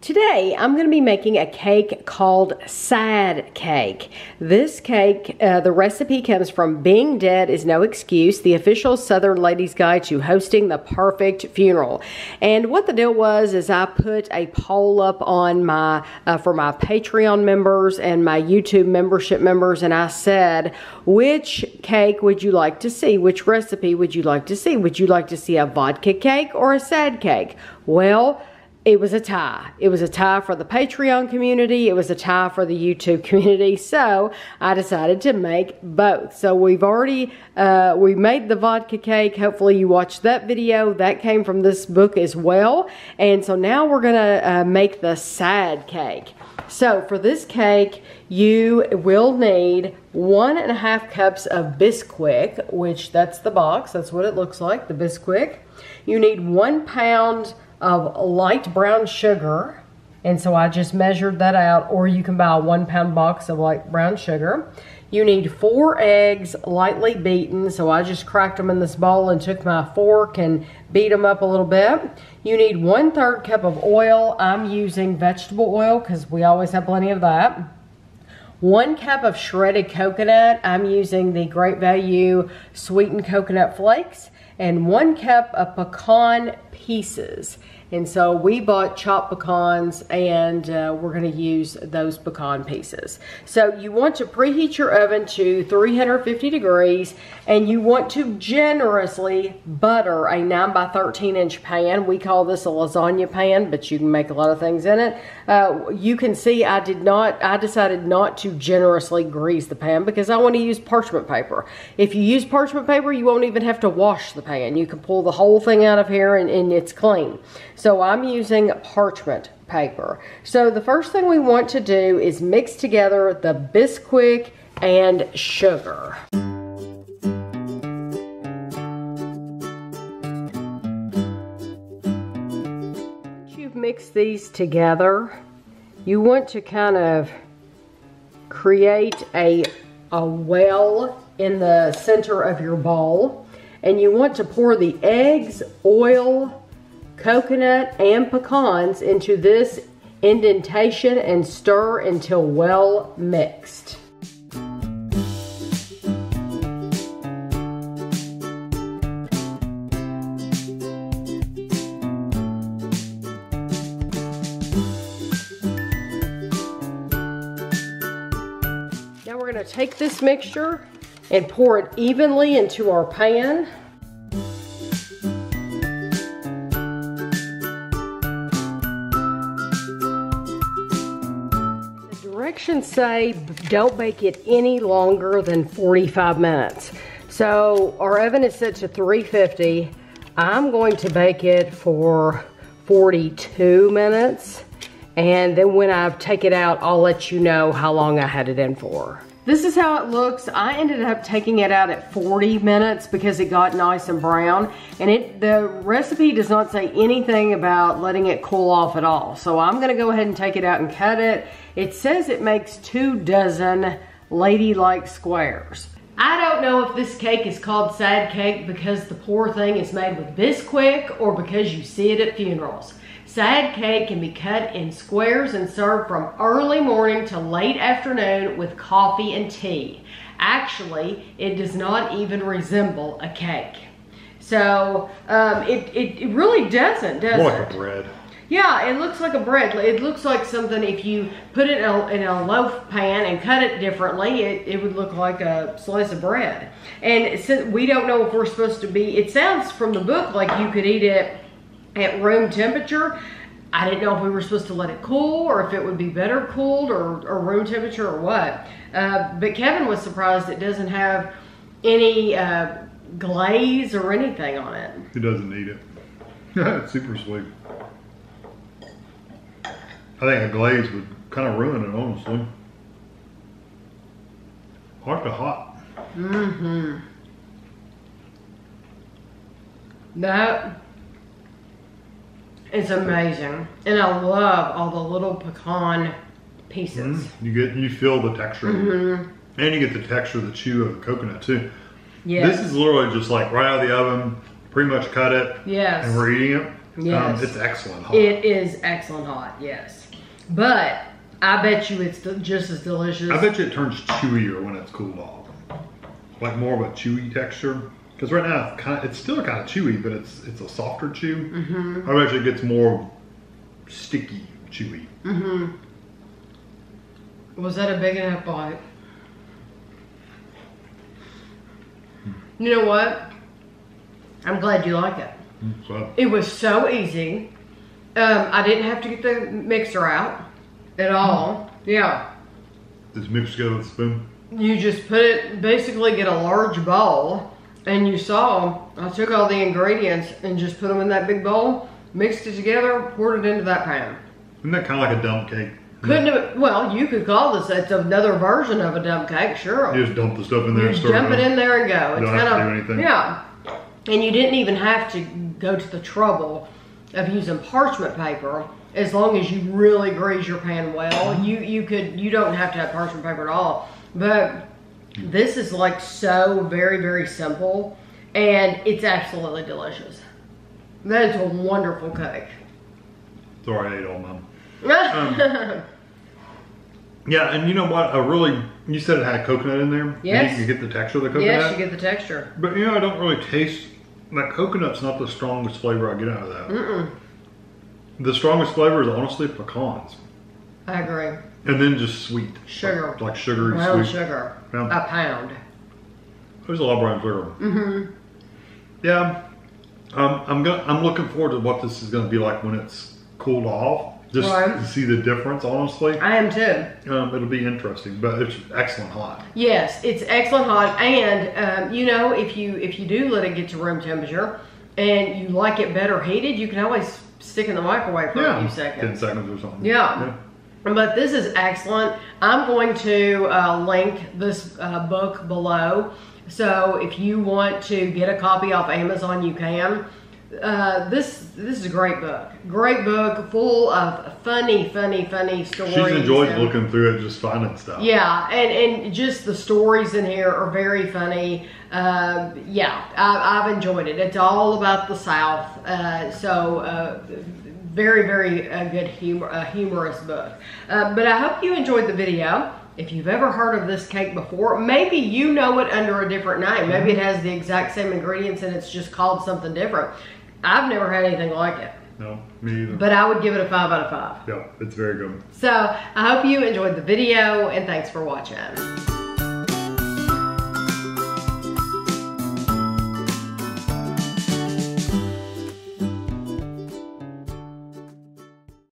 Today, I'm going to be making a cake called Sad Cake. This cake, uh, the recipe comes from Being Dead is No Excuse, the official Southern Ladies Guide to Hosting the Perfect Funeral. And what the deal was is I put a poll up on my, uh, for my Patreon members and my YouTube membership members, and I said, which cake would you like to see? Which recipe would you like to see? Would you like to see a vodka cake or a sad cake? Well, it was a tie. It was a tie for the Patreon community. It was a tie for the YouTube community. So I decided to make both. So we've already, uh, we made the vodka cake. Hopefully you watched that video. That came from this book as well. And so now we're going to uh, make the sad cake. So for this cake, you will need one and a half cups of Bisquick, which that's the box. That's what it looks like, the Bisquick. You need one pound of light brown sugar. And so I just measured that out. Or you can buy a one pound box of light brown sugar. You need four eggs lightly beaten. So I just cracked them in this bowl and took my fork and beat them up a little bit. You need one third cup of oil. I'm using vegetable oil because we always have plenty of that. One cup of shredded coconut. I'm using the Great Value sweetened coconut flakes. And one cup of pecan pieces. And so we bought chopped pecans and uh, we're gonna use those pecan pieces. So you want to preheat your oven to 350 degrees and you want to generously butter a 9 by 13 inch pan. We call this a lasagna pan, but you can make a lot of things in it. Uh, you can see I did not, I decided not to generously grease the pan because I want to use parchment paper. If you use parchment paper, you won't even have to wash the pan. You can pull the whole thing out of here and, and it's clean. So I'm using parchment paper. So the first thing we want to do is mix together the Bisquick and sugar. Once you've mixed these together. You want to kind of create a, a well in the center of your bowl. And you want to pour the eggs, oil, coconut and pecans into this indentation and stir until well mixed. Now we're going to take this mixture and pour it evenly into our pan. Directions say don't bake it any longer than 45 minutes. So our oven is set to 350. I'm going to bake it for 42 minutes. And then when I take it out, I'll let you know how long I had it in for. This is how it looks. I ended up taking it out at 40 minutes because it got nice and brown. And it the recipe does not say anything about letting it cool off at all. So I'm gonna go ahead and take it out and cut it. It says it makes two dozen ladylike squares. I don't know if this cake is called sad cake because the poor thing is made with Bisquick or because you see it at funerals. Sad cake can be cut in squares and served from early morning to late afternoon with coffee and tea. Actually, it does not even resemble a cake. So, um, it, it, it, really doesn't, does More it? like a bread. Yeah, it looks like a bread. It looks like something if you put it in a, in a loaf pan and cut it differently, it, it would look like a slice of bread. And since we don't know if we're supposed to be, it sounds from the book like you could eat it at room temperature. I didn't know if we were supposed to let it cool or if it would be better cooled or, or room temperature or what. Uh, but Kevin was surprised it doesn't have any uh, glaze or anything on it. He doesn't need it. it's super sweet. I think a glaze would kind of ruin it, honestly. Like the hot. Mm-hmm. That is amazing. And I love all the little pecan pieces. Mm, you get you feel the texture, Mhm. and you get the texture of the chew of the coconut too. Yes. This is literally just like right out of the oven, pretty much cut it, Yes. and we're eating it. Yes. Um, it's excellent hot. It is excellent hot, yes. But I bet you it's just as delicious. I bet you it turns chewier when it's cooled off. Like more of a chewy texture. Because right now it's, kind of, it's still kind of chewy, but it's it's a softer chew. Mm-hmm. I you it gets more sticky chewy. Was that a big enough bite? You know what? I'm glad you like it. So It was so easy. Um, I didn't have to get the mixer out at all. Yeah. it's mix together with a spoon. You just put it, basically get a large bowl, and you saw, I took all the ingredients and just put them in that big bowl, mixed it together, poured it into that pan. Isn't that kind of like a dump cake? Couldn't have, well, you could call this, it's another version of a dump cake, sure. You just dump the stuff in there You and just stir dump it in there and go. It's don't have kind to of do anything. yeah, and you didn't even have to go to the trouble of using parchment paper. As long as you really grease your pan well, mm-hmm. you you could you don't have to have parchment paper at all. But this is like so very very simple, and it's absolutely delicious. That is a wonderful cake. Sorry, I ate all mine. Um, Yeah, and you know what? I really, you said it had coconut in there. Yes. You, you get the texture of the coconut. yes, you get the texture. But you know, I don't really taste that coconut's not the strongest flavor I get out of that. Mm-mm. The strongest flavor is honestly pecans, I agree. and then just sweet Sugar. like, like sugary Brown sweet. sugar, Yeah. a pound. There's a lot of brown sugar. Mm-hmm. Yeah, um, I'm gonna. I'm looking forward to what this is gonna be like when it's cooled off. Just Right. to see the difference. Honestly, I am too. um, it'll be interesting. But it's excellent hot. Yes, it's excellent hot, and um, you know if you if you do let it get to room temperature, and you like it better heated, you can always stick in the microwave for Yeah, a few seconds. ten seconds. seconds or something. Yeah. But this is excellent. I'm going to uh, link this uh, book below. So if you want to get a copy off Amazon, you can. Uh, this this is a great book. Great book, full of funny, funny, funny stories. She's enjoyed and- looking through it, just finding stuff. yeah, and, and just the stories in here are very funny. Uh, yeah, I, I've enjoyed it. It's all about the South, uh, so uh, very, very uh, good humor, uh, humorous book. Uh, but I hope you enjoyed the video. If you've ever heard of this cake before, maybe you know it under a different name. Maybe it has the exact same ingredients and it's just called something different. I've never had anything like it, No, me either. but I would give it a five out of five. yeah, it's very good. So I hope you enjoyed the video and thanks for watching.